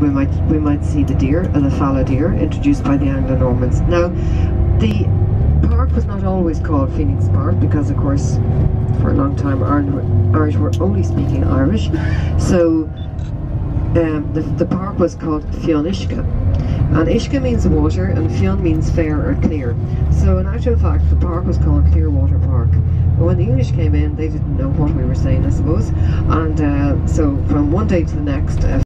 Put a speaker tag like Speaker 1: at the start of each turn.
Speaker 1: we might we might see the deer, uh, the fallow deer, introduced by the Anglo-Normans. Now, the park was not always called Phoenix Park because, of course, for a long time Irish were only speaking Irish, so um, the, the park was called Fionn Uisce. And Uisce means water and Fionn means fair or clear. So in actual fact the park was called Clearwater Park. But when the English came in they didn't know what we were saying I suppose. And uh, so from one day to the next uh,